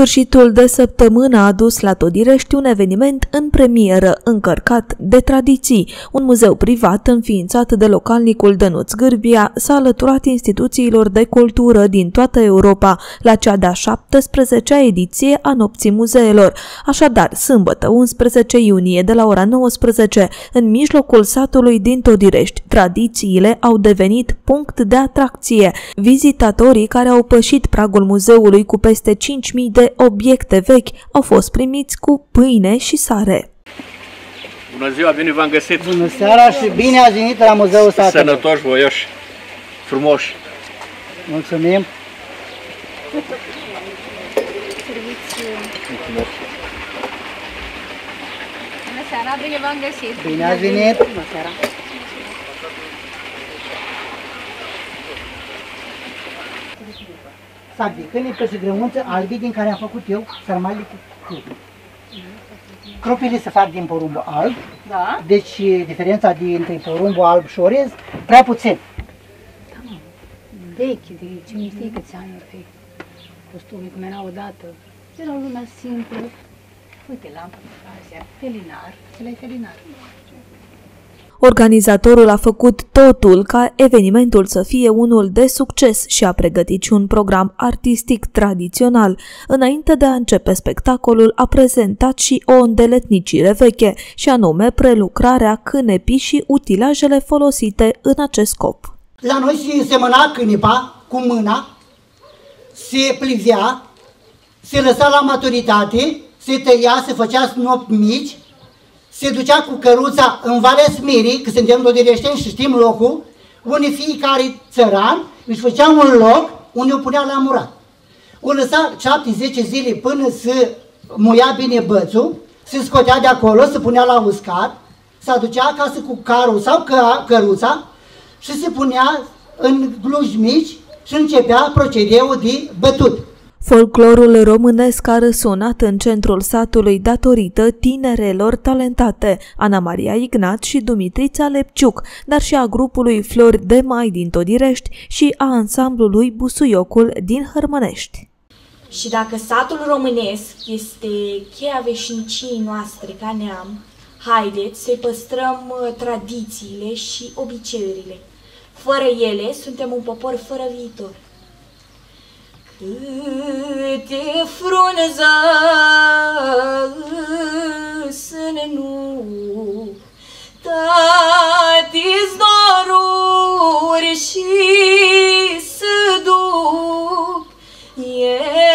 Sfârșitul de săptămână a adus la Todirești un eveniment în premieră, încărcat de tradiții. Un muzeu privat înființat de localnicul Dănuț Gârbia s-a alăturat instituțiilor de cultură din toată Europa la cea de-a 17-a ediție a Nopții Muzeelor. Așadar, sâmbătă 11 iunie de la ora 19, în mijlocul satului din Todirești, tradițiile au devenit punct de atracție. Vizitatorii care au pășit pragul muzeului cu peste 5.000 de obiecte vechi au fost primiți cu pâine și sare. Bună ziua, bine v-am găsit! Bună seara și bine ați venit la Muzeul Satului! Sănătoși, voioși, frumoși! Mulțumim! Bună seara, bine v-am găsit! Bine ați venit! Bună seara! Sac de câine pe grăunță albi din care am făcut eu sarmale cu crupi. Crupile se fac din porumbul alb, Da? deci diferența dintre porumbul alb și orez, prea puțin. Vechi, de cine știe câți ani ar fi. Costumii cum era odată. Era o lumea simplă. Uite, lampa de Asia, felinar, ăla e felinar. Organizatorul a făcut totul ca evenimentul să fie unul de succes și a pregătit și un program artistic tradițional. Înainte de a începe spectacolul, a prezentat și o îndeletnicire veche, și anume prelucrarea cânepii și utilajele folosite în acest scop. La noi se semăna cânipa cu mâna, se plivea, se lăsa la maturitate, se tăia, se făcea snop mici, se ducea cu căruța în Valea Smirii, că suntem dodireșteni și știm locul, unde fiecare țăran își făcea un loc unde o punea la murat. O lăsa 7-10 zile până să muia bine bățul, se scotea de acolo, se punea la uscat, se aducea acasă cu carul sau că, căruța și se punea în gluși mici și începea procedeul de bătut. Folclorul românesc a răsunat în centrul satului datorită tinerelor talentate, Ana Maria Ignat și Dumitrița Lepciuc, dar și a grupului Flori de Mai din Todirești și a ansamblului Busuiocul din Hărmănești. Și dacă satul românesc este cheia veșniciei noastre ca neam, haideți să-i păstrăm uh, tradițiile și obiceiurile. Fără ele, suntem un popor fără viitor. Câte frunză să nu Tati-ți doruri și să duc. Eu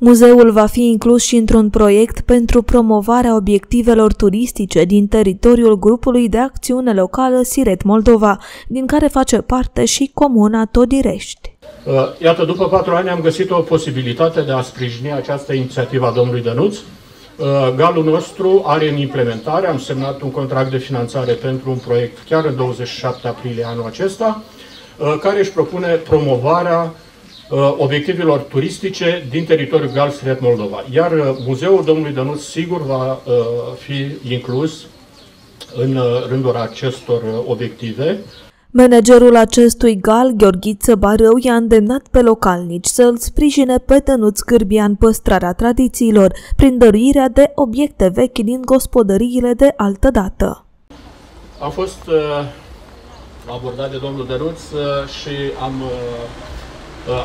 Muzeul va fi inclus și într-un proiect pentru promovarea obiectivelor turistice din teritoriul grupului de acțiune locală Siret Moldova, din care face parte și comuna Todirești. Uh, Iată, după patru ani am găsit o posibilitate de a sprijini această inițiativă a domnului Dănuț. Uh, Galul nostru are în implementare, am semnat un contract de finanțare pentru un proiect chiar în 27 aprilie anul acesta, uh, care își propune promovarea uh, obiectivelor turistice din teritoriul Gal Siret Moldova. Iar uh, muzeul domnului Dănuț sigur va uh, fi inclus în uh, rândul acestor uh, obiective. Managerul acestui gal, Gheorghiță Barău, i-a îndemnat pe localnici să îl sprijine pe Tănuț Cârbia în păstrarea tradițiilor, prin dăruirea de obiecte vechi din gospodăriile de altă dată. Am fost uh, abordat de domnul Dănuț uh, și am, uh, uh,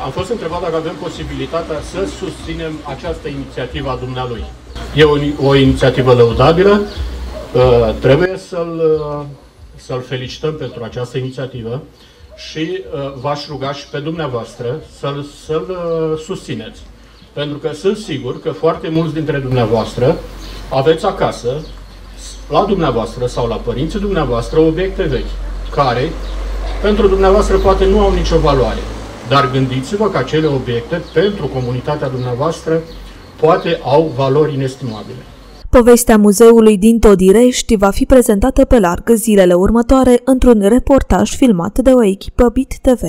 am fost întrebat dacă avem posibilitatea să susținem această inițiativă a dumnealui. E o, o inițiativă lăudabilă, uh, trebuie să-l uh, să-l felicităm pentru această inițiativă și uh, v-aș ruga și pe dumneavoastră să-l, să-l uh, susțineți. Pentru că sunt sigur că foarte mulți dintre dumneavoastră aveți acasă, la dumneavoastră sau la părinții dumneavoastră, obiecte vechi, care pentru dumneavoastră poate nu au nicio valoare. Dar gândiți-vă că acele obiecte, pentru comunitatea dumneavoastră, poate au valori inestimabile. Povestea muzeului din Todirești va fi prezentată pe larg zilele următoare într-un reportaj filmat de o echipă BIT TV.